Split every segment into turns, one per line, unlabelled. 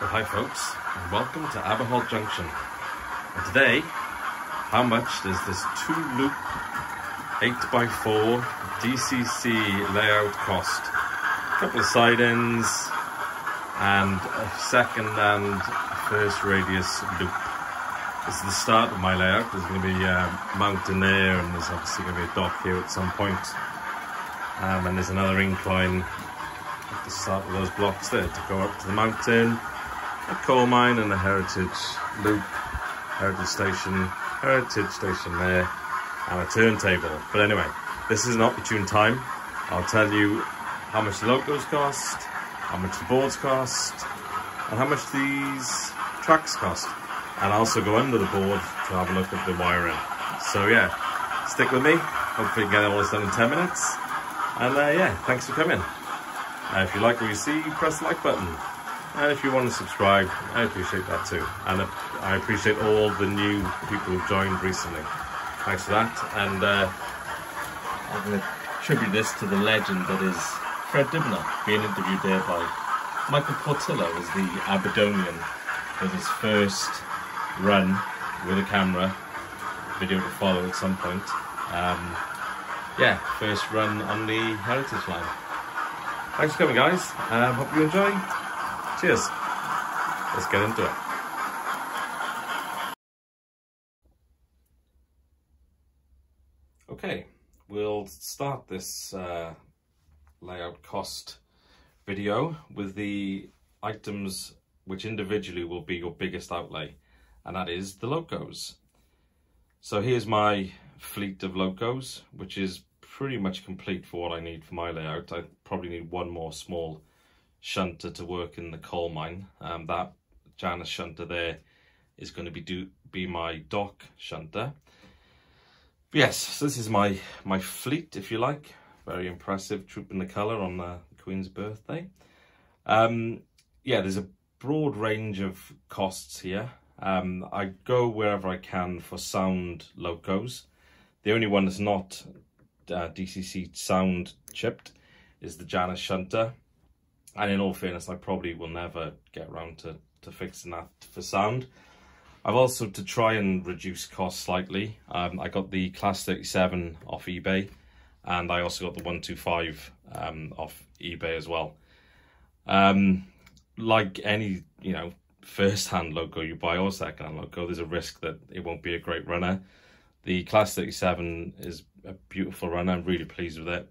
Well, hi folks, and welcome to Aber Halt Junction. And today, how much does this two loop 8x4 DCC layout cost? A couple of side ends and a second and first radius loop. This is the start of my layout. There's going to be a mountain there and there's obviously going to be a dock here at some point. Um, and there's another incline at the start of those blocks there to go up to the mountain, a coal mine and a heritage loop, heritage station, heritage station there, and a turntable. But anyway, this is an opportune time. I'll tell you how much the locos cost, how much the boards cost, and how much these tracks cost. And I'll also go under the board to have a look at the wiring. So yeah, stick with me. Hopefully get all this done in 10 minutes. And uh, yeah, thanks for coming. Uh, if you like what you see, press the like button. And if you want to subscribe, I appreciate that too. And I appreciate all the new people who've joined recently. Thanks for that. And uh, I'm going to attribute this to the legend that is Fred Dibnah, being interviewed there by Michael Portillo as the Aberdonian with his first run with a camera. Video to follow at some point. Um, yeah, first run on the Heritage Line. Thanks for coming, guys. Um, hope you enjoy. Cheers. Let's get into it. Okay, we'll start this uh, layout cost video with the items which individually will be your biggest outlay, and that is the locos. So here's my fleet of locos, which is pretty much complete for what I need for my layout. I probably need one more small shunter to work in the coal mine. Um, that Janus shunter there is going to be do be my dock shunter. But yes, so this is my my fleet, if you like. Very impressive, trooping the colour on the Queen's birthday. Um, yeah, there's a broad range of costs here. Um, I go wherever I can for sound locos. The only one that's not uh, DCC sound chipped is the Janus shunter. And in all fairness, I probably will never get around to, to fixing that for sound. I've also, to try and reduce costs slightly, um, I got the Class 37 off eBay. And I also got the 125 um, off eBay as well. Um, like any, you know, first-hand loco you buy or second-hand loco, there's a risk that it won't be a great runner. The Class 37 is a beautiful runner. I'm really pleased with it.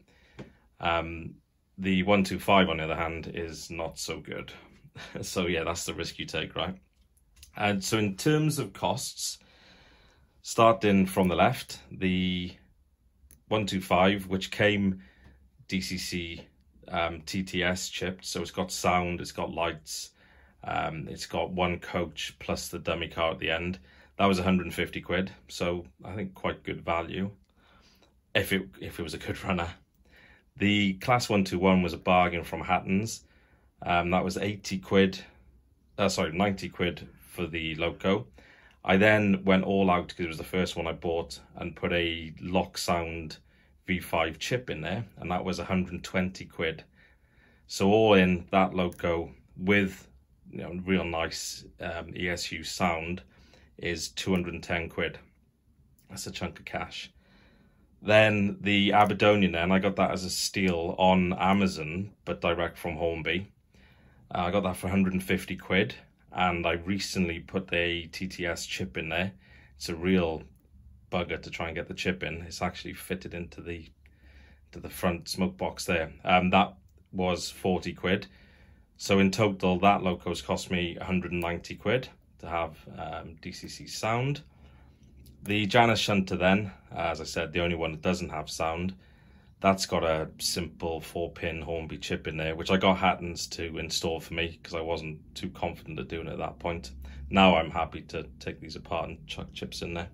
Um, the 125, on the other hand, is not so good. so yeah, that's the risk you take, right? And so in terms of costs, starting from the left, the 125, which came DCC um, TTS chipped, so it's got sound, it's got lights, um, it's got one coach plus the dummy car at the end. That was 150 quid, so I think quite good value if it if it was a good runner. The class 121 was a bargain from Hatton's. Um, that was 80 quid, uh, sorry, 90 quid for the Loco. I then went all out because it was the first one I bought and put a LokSound V5 chip in there, and that was 120 quid. So all in that Loco with you know real nice um, ESU sound is 210 quid. That's a chunk of cash. Then the Aberdonian, then I got that as a steal on Amazon, but direct from Hornby. Uh, I got that for 150 quid, and I recently put a TTS chip in there. It's a real bugger to try and get the chip in. It's actually fitted into the to the front smoke box there. Um, that was 40 quid. So in total, that loco's cost me 190 quid to have um, DCC sound. The Janus shunter then, as I said, the only one that doesn't have sound, that's got a simple four pin Hornby chip in there, which I got Hattons to install for me because I wasn't too confident at doing it at that point. Now I'm happy to take these apart and chuck chips in there.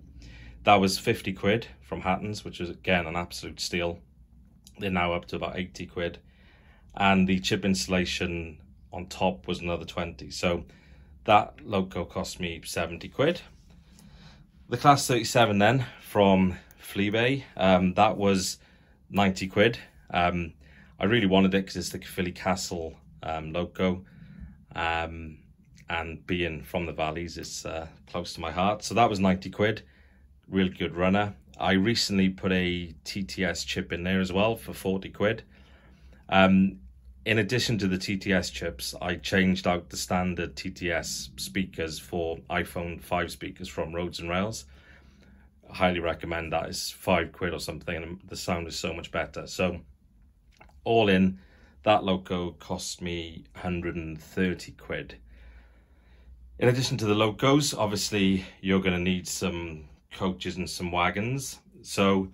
That was 50 quid from Hattons, which is again an absolute steal. They're now up to about 80 quid. And the chip installation on top was another 20. So that loco cost me 70 quid. The Class 37 then from Fleabay, um, that was 90 quid. Um, I really wanted it because it's the Caerphilly Castle um, loco. Um, and being from the valleys it's uh, close to my heart. So that was 90 quid, really good runner. I recently put a TTS chip in there as well for 40 quid. Um, in addition to the TTS chips, I changed out the standard TTS speakers for iPhone 5 speakers from Roads and Rails. I highly recommend that. It's five quid or something, and the sound is so much better. So, all in, that loco cost me 130 quid. In addition to the locos, obviously you're going to need some coaches and some wagons. So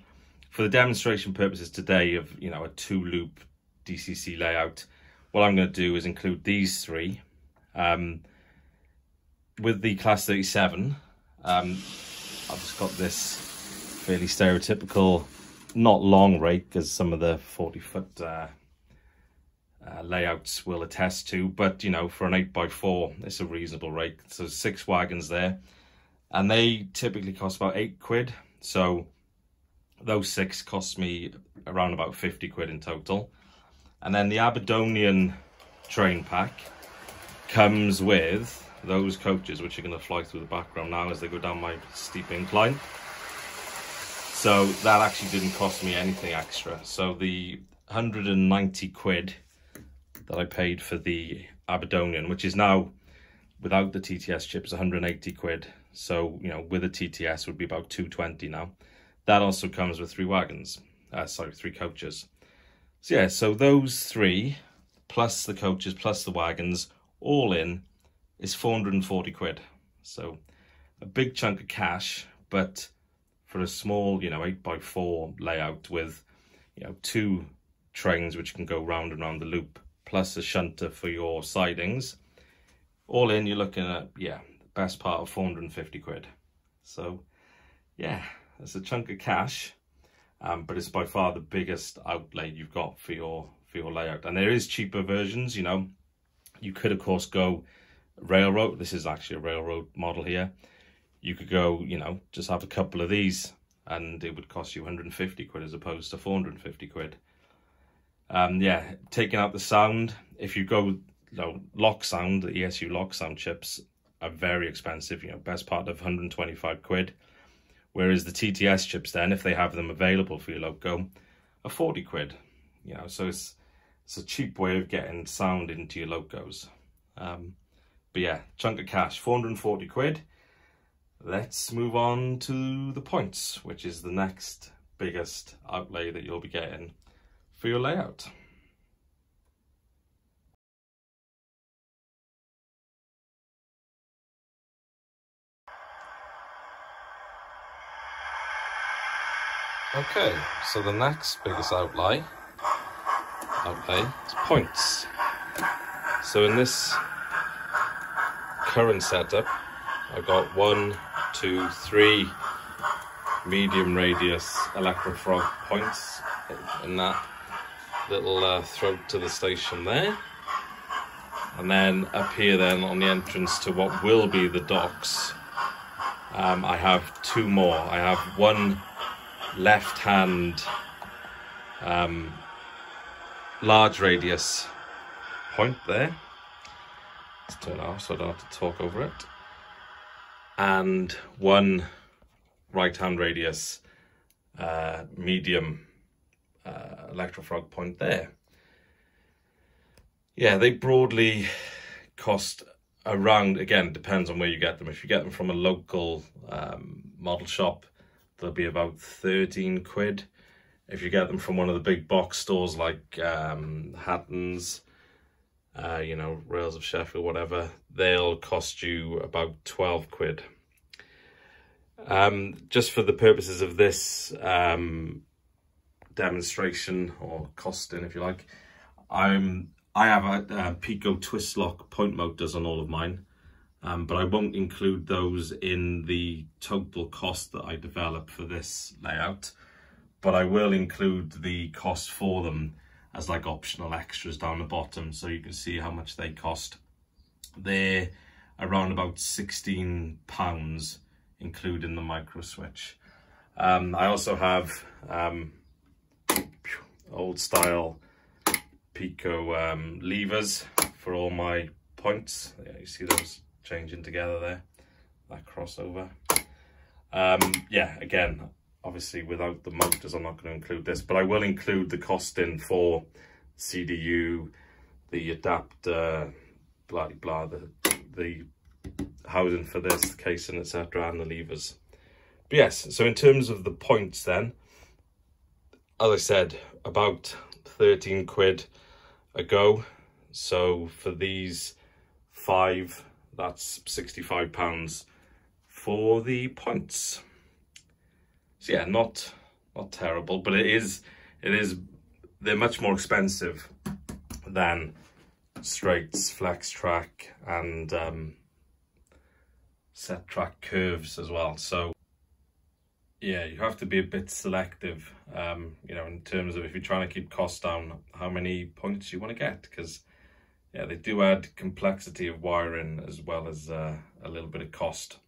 for the demonstration purposes today of, you know, a two loop DCC layout, what I'm going to do is include these three. Um, with the Class 37, um, I've just got this fairly stereotypical, not long rake as some of the 40 foot uh, uh, layouts will attest to, but you know, for an 8x4, it's a reasonable rate. So six wagons there, and they typically cost about eight quid. So those six cost me around about 50 quid in total. And then the Aberdonian train pack comes with those coaches, which are going to fly through the background now as they go down my steep incline. So that actually didn't cost me anything extra. So the 190 quid that I paid for the Aberdonian, which is now without the TTS chip is 180 quid. So, you know, with a TTS would be about 220 now. That also comes with three wagons, uh, sorry, three coaches. So yeah, so those three, plus the coaches, plus the wagons, all in is 440 quid. So a big chunk of cash, but for a small, you know, 8 by 4 layout with, you know, two trains which can go round and round the loop plus a shunter for your sidings. All in, you're looking at, yeah, the best part of 450 quid. So, yeah, it's a chunk of cash, um, but it's by far the biggest outlay you've got for your for your layout. And there is cheaper versions, you know. You could, of course, go railroad. This is actually a railroad model here. You could go, you know, just have a couple of these and it would cost you 150 quid as opposed to 450 quid. Um, yeah, taking out the sound. If you go, you know, LokSound, the ESU LokSound chips are very expensive. You know, best part of 125 quid. Whereas the TTS chips, then, if they have them available for your loco, are 40 quid. You know, so it's it's a cheap way of getting sound into your locos. Um, but yeah, chunk of cash, 440 quid. Let's move on to the points, which is the next biggest outlay that you'll be getting for your layout. Okay, so the next biggest outlay, outlay is points. So in this current setup, I've got one, two, three medium radius electrofrog points in that little uh, throat to the station there. And then up here then on the entrance to what will be the docks, um, I have two more. I have one left hand um, large radius point there. Let's turn off so I don't have to talk over it. And one right hand radius uh, medium uh, Electrofrog point there. Yeah, they broadly cost around, again, depends on where you get them. If you get them from a local um, model shop, they'll be about 13 quid. If you get them from one of the big box stores like um, Hatton's, uh, you know, Rails of Sheffield, whatever, they'll cost you about 12 quid. Um, just for the purposes of this um, demonstration or costing, if you like. I'm I have a, a Peco twist lock point motors on all of mine, um, but I won't include those in the total cost that I develop for this layout. But I will include the cost for them as like optional extras down the bottom, so you can see how much they cost. They're around about 16 pounds, including the micro switch. Um, I also have um, old style Peco um, levers for all my points. Yeah, you see those changing together there, that crossover. Um, yeah, again, obviously without the motors, I'm not going to include this, but I will include the costing for CDU, the adapter, blah, blah, the, the housing for this, the casing, etc., and the levers. But yes, so in terms of the points then, as I said, about 13 quid a go. So for these five, that's 65 pounds for the points. So yeah, not not terrible, but it is it is they're much more expensive than straights, flex track, and um, set track curves as well. So yeah, you have to be a bit selective, um, you know, in terms of if you're trying to keep costs down, how many points you want to get, because yeah, they do add complexity of wiring as well as uh, a little bit of cost.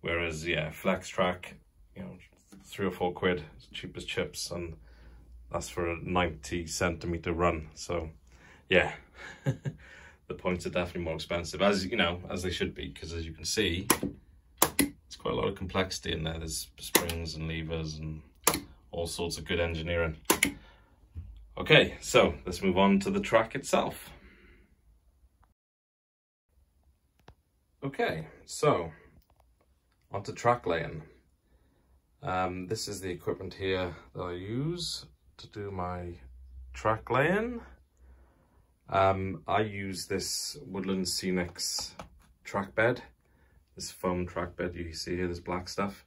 Whereas yeah, flex track, you know, three or four quid, cheap as chips, and that's for a 90 centimeter run. So yeah, the points are definitely more expensive, as you know, as they should be, because as you can see, it's quite a lot of complexity in there. There's springs and levers and all sorts of good engineering. Okay, so let's move on to the track itself. Okay, so onto track laying. Um, this is the equipment here that I use to do my track laying. Um, I use this Woodland Scenics track bed, this foam track bed you see here, this black stuff.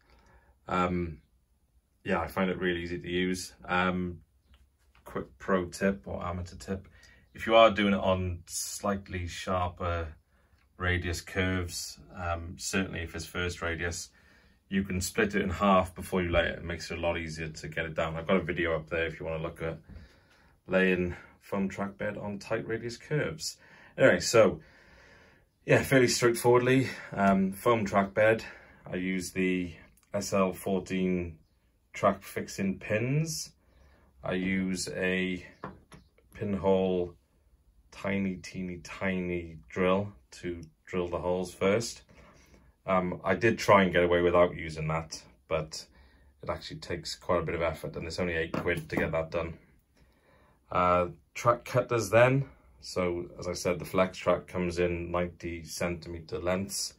Um, yeah, I find it really easy to use. Um, quick pro tip or amateur tip, if you are doing it on slightly sharper radius curves, um, certainly if it's first radius, you can split it in half before you lay it. It makes it a lot easier to get it down. I've got a video up there if you want to look at laying foam track bed on tight radius curves. Anyway, so yeah, fairly straightforwardly, um, foam track bed. I use the SL14 track fixing pins. I use a pinhole tiny, teeny, tiny drill to drill the holes first. Um, I did try and get away without using that, but it actually takes quite a bit of effort and it's only eight quid to get that done. Uh, track cutters then. So as I said, the flex track comes in 90 centimeter lengths.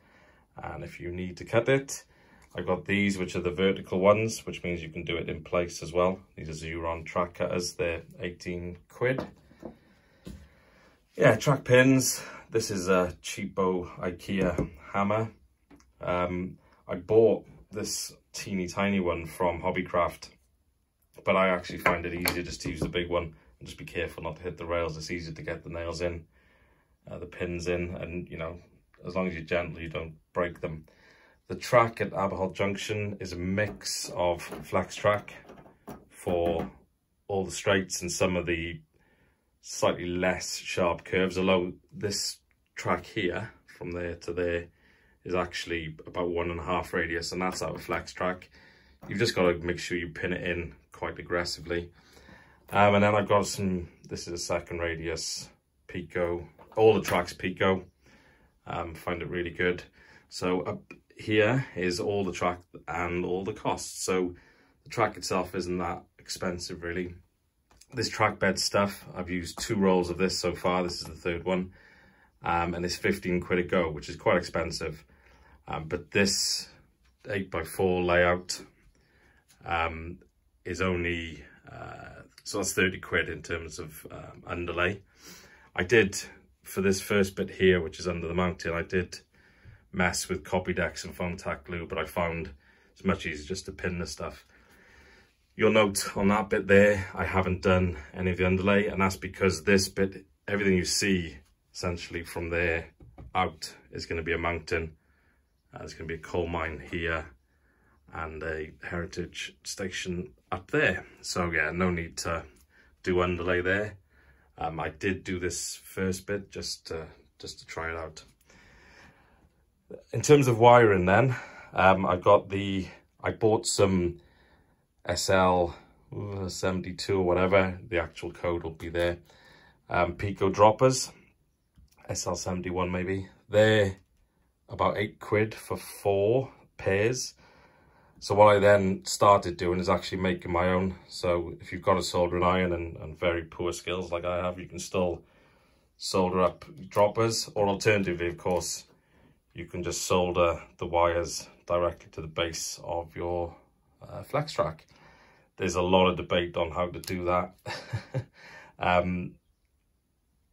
And if you need to cut it, I've got these, which are the vertical ones, which means you can do it in place as well. These are Xuron track cutters. They're 18 quid. Yeah, track pins. This is a cheapo Ikea hammer. Um, I bought this teeny tiny one from Hobbycraft, but I actually find it easier just to use the big one and just be careful not to hit the rails. It's easier to get the nails in, uh, the pins in, and you know, as long as you don't break them. The track at Aber Halt Junction is a mix of flex track for all the straights and some of the slightly less sharp curves, although this track here, from there to there, is actually about one and a half radius, and that's out of flex track. You've just got to make sure you pin it in quite aggressively. Um, and then I've got some, this is a second radius Peco, all the tracks Peco, um, find it really good. So up here is all the track and all the costs. So the track itself isn't that expensive really this track bed stuff, I've used two rolls of this so far. This is the third one. Um, and it's 15 quid a go, which is quite expensive. Um, but this 8x4 layout um, is only, uh, so that's 30 quid in terms of um, underlay. I did, for this first bit here, which is under the mountain, I did mess with Copydex and foam tack glue, but I found it's much easier just to pin the stuff. You'll note on that bit there, I haven't done any of the underlay and that's because this bit, everything you see essentially from there out is going to be a mountain. Uh, there's going to be a coal mine here and a heritage station up there. So yeah, no need to do underlay there. Um, I did do this first bit just to, just to try it out. In terms of wiring then, um, I got the, I bought some SL uh, 72 or whatever, the actual code will be there. Um, Peco droppers, SL71 maybe. They're about eight quid for four pairs. So what I then started doing is actually making my own. So if you've got a soldering iron and, and very poor skills like I have, you can still solder up droppers or alternatively, of course, you can just solder the wires directly to the base of your uh, flex track. There's a lot of debate on how to do that. um,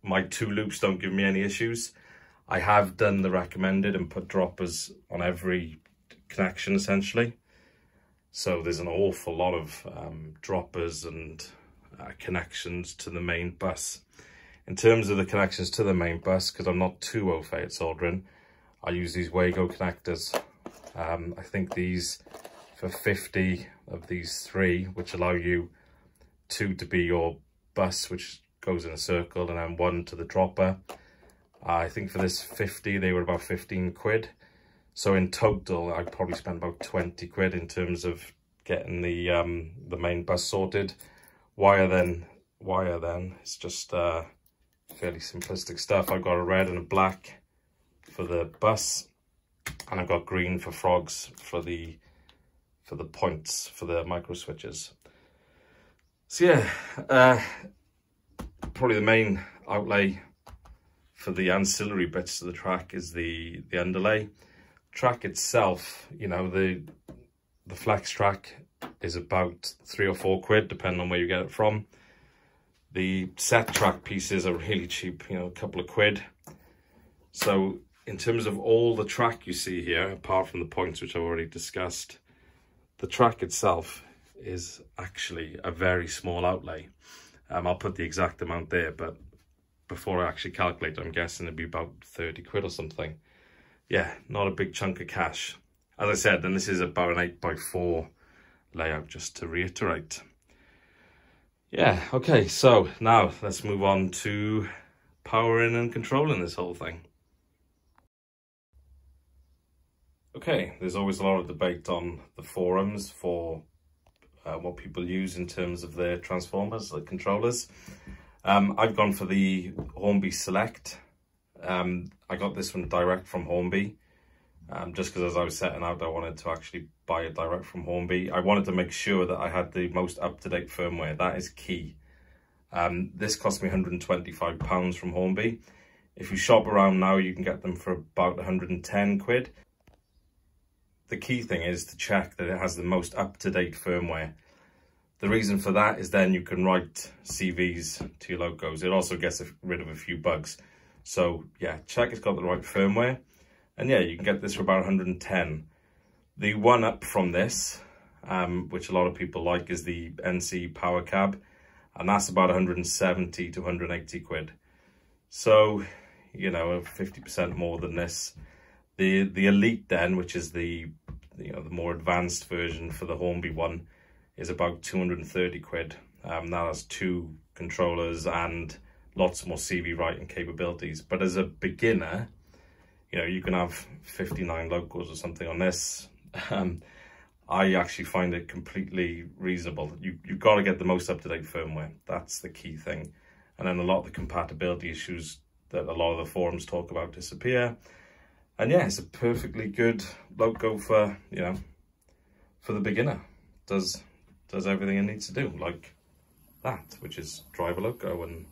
my two loops don't give me any issues. I have done the recommended and put droppers on every connection essentially. So there's an awful lot of um, droppers and uh, connections to the main bus. In terms of the connections to the main bus, because I'm not too au fait at soldering, I use these Wago connectors. Um, I think these for 50 of these three, which allow you two to be your bus, which goes in a circle, and then one to the dropper. I think for this 50, they were about 15 quid. So in total, I probably spent about 20 quid in terms of getting the um, the main bus sorted. Wire then, wire then, it's just uh, fairly simplistic stuff. I've got a red and a black for the bus, and I've got green for frogs for the for the points for the micro switches. So yeah, uh, probably the main outlay for the ancillary bits of the track is the the underlay. Track itself, you know, the the flex track is about three or four quid, depending on where you get it from. The set track pieces are really cheap, you know, a couple of quid. So in terms of all the track you see here, apart from the points which I've already discussed, the track itself is actually a very small outlay. Um, I'll put the exact amount there, but before I actually calculate, I'm guessing it'd be about 30 quid or something. Yeah, not a big chunk of cash. As I said, then this is about an 8 by 4 layout, just to reiterate. Yeah, okay, so now let's move on to powering and controlling this whole thing. Okay, there's always a lot of debate on the forums for uh, what people use in terms of their transformers, like controllers. Um, I've gone for the Hornby Select. Um, I got this one direct from Hornby. Um, just because as I was setting out, I wanted to actually buy it direct from Hornby. I wanted to make sure that I had the most up-to-date firmware. That is key. Um, this cost me £125 from Hornby. If you shop around now, you can get them for about 110 quid. The key thing is to check that it has the most up-to-date firmware. The reason for that is then you can write CVs to your locos. It also gets rid of a few bugs. So yeah, check it's got the right firmware. And yeah, you can get this for about 110. The one up from this, um, which a lot of people like, is the NCE Power Cab. And that's about 170 to 180 quid. So, you know, 50% more than this. The the Elite then, which is the you know the more advanced version for the Hornby one, is about 230 quid. Um, that has two controllers and lots more CV writing capabilities. But as a beginner, you know, you can have 59 locos or something on this. Um, I actually find it completely reasonable. You, you've got to get the most up-to-date firmware. That's the key thing. And then a lot of the compatibility issues that a lot of the forums talk about disappear. And yeah, it's a perfectly good loco for, you know, for the beginner. Does does everything it needs to do, like that, which is drive a loco and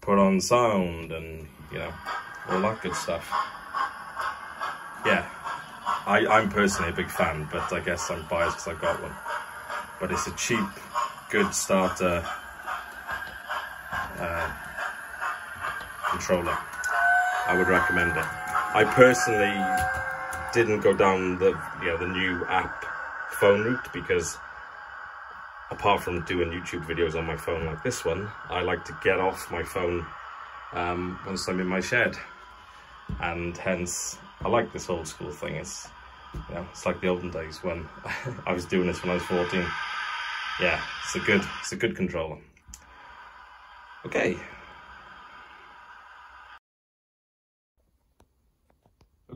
put on sound and, you know, all that good stuff. Yeah, I, I'm personally a big fan, but I guess I'm biased because I got one. But it's a cheap, good starter uh, controller. I would recommend it. I personally didn't go down the you know the new app phone route because apart from doing YouTube videos on my phone like this one, I like to get off my phone um, once I'm in my shed. And hence, I like this old school thing. It's, you know, it's like the olden days when I was doing this when I was 14. Yeah, it's a good, it's a good controller. Okay.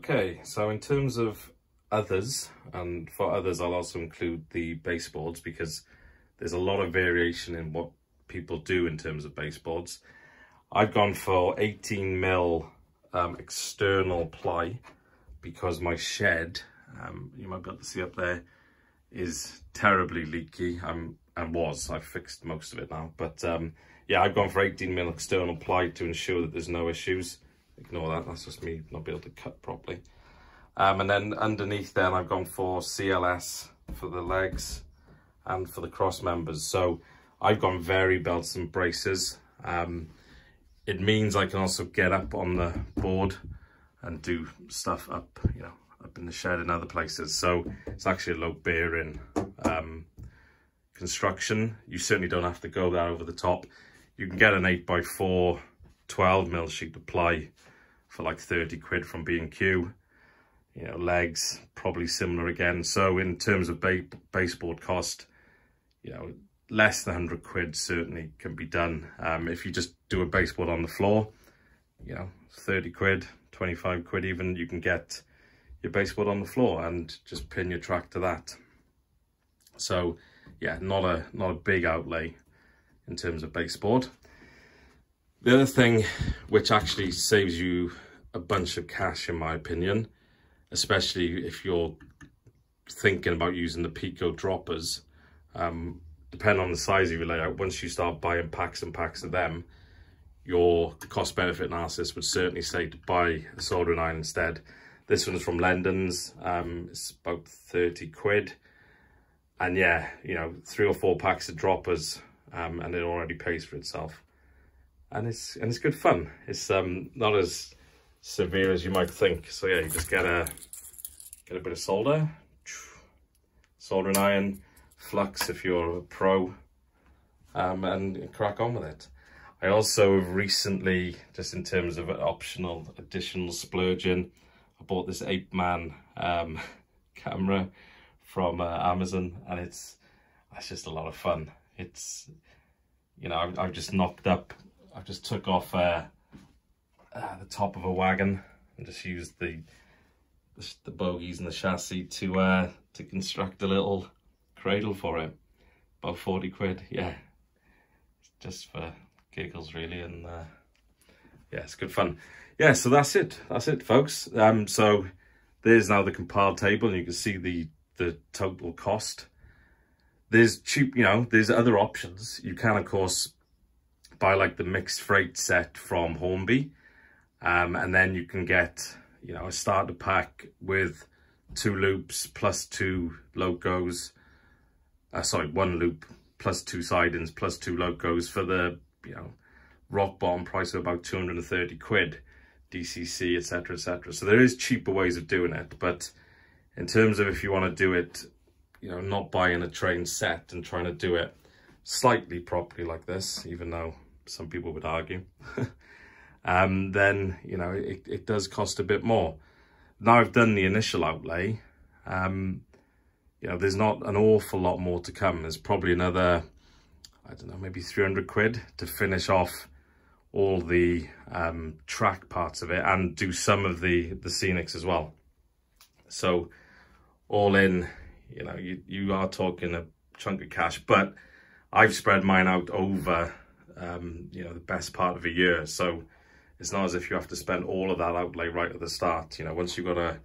Okay, so in terms of others, and for others I'll also include the baseboards because there's a lot of variation in what people do in terms of baseboards. I've gone for 18 mil um, external ply because my shed, um, you might be able to see up there, is terribly leaky. I'm and was. I've fixed most of it now. But um, yeah, I've gone for 18 mil external ply to ensure that there's no issues. Ignore that. That's just me not be able to cut properly. Um, and then underneath then I've gone for CLS for the legs and for the cross members. So I've gone very belts and braces. Um, it means I can also get up on the board and do stuff up, you know, up in the shed and other places. So it's actually a low bearing um, construction. You certainly don't have to go that over the top. You can get an 8x4 12 mil sheet of ply for like 30 quid from B&Q. You know, legs, probably similar again. So in terms of ba baseboard cost, you know, less than 100 quid certainly can be done. Um, if you just do a baseboard on the floor, you know, 30 quid, 25 quid even, you can get your baseboard on the floor and just pin your track to that. So yeah, not a not a big outlay in terms of baseboard. The other thing which actually saves you a bunch of cash in my opinion, especially if you're thinking about using the Peco droppers, um, depending on the size of your layout, once you start buying packs and packs of them, your cost benefit analysis would certainly say to buy a soldering iron instead. This one's from Lendon's, um, it's about 30 quid. And yeah, you know, three or four packs of droppers um, and it already pays for itself. And it's and it's good fun. It's um, not as severe as you might think. So yeah, you just get a get a bit of solder, soldering iron, flux if you're a pro, um, and crack on with it. I also recently, just in terms of optional additional splurging, I bought this Apeman um, camera from uh, Amazon and it's it's just a lot of fun. It's, you know, I've, I've just knocked up, I've just took off uh, uh, the top of a wagon and just used the the, the bogies and the chassis to uh, to construct a little cradle for it. About 40 quid, yeah. Just for giggles really and uh, yeah, it's good fun. Yeah, so that's it. That's it, folks. Um, so there's now the compiled table and you can see the, the total cost. There's cheap, you know, there's other options. You can, of course, buy like the mixed freight set from Hornby. Um, and then you can get, you know, a starter pack with two loops plus two locos. Uh, sorry, one loop plus two sidings plus two locos for the, you know, rock bottom price of about 230 quid. DCC, etc., etc. So there is cheaper ways of doing it, but in terms of if you want to do it, you know, not buying a train set and trying to do it slightly properly like this, even though some people would argue, um, then, you know, it, it does cost a bit more. Now I've done the initial outlay, um, you know, there's not an awful lot more to come. There's probably another, I don't know, maybe 300 quid to finish off all the um, track parts of it and do some of the, the scenics as well. So all in, you know, you, you are talking a chunk of cash, but I've spread mine out over, um, you know, the best part of a year. So it's not as if you have to spend all of that outlay right at the start. You know, once you've got a,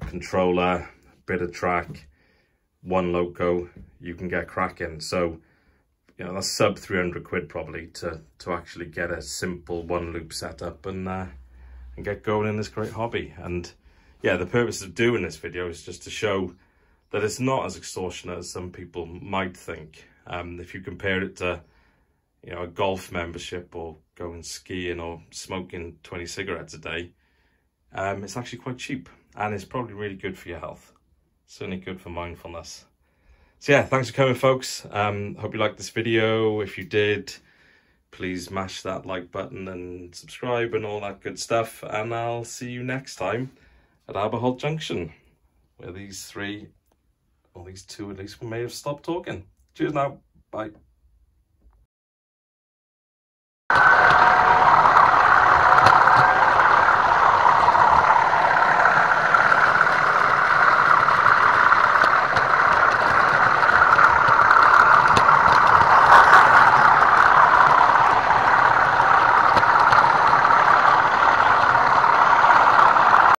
a controller, a bit of track, one loco, you can get cracking. So you know, that's sub 300 quid probably to, to actually get a simple one loop setup and, uh, and get going in this great hobby. And yeah, the purpose of doing this video is just to show that it's not as extortionate as some people might think. Um, if you compare it to, you know, a golf membership or going skiing or smoking 20 cigarettes a day, um, it's actually quite cheap and it's probably really good for your health. Certainly good for mindfulness. So yeah, thanks for coming, folks. Um, hope you liked this video. If you did, please mash that like button and subscribe and all that good stuff. And I'll see you next time at Aber Halt Junction, where these three, or these two at least—we may have stopped talking. Cheers now. Bye.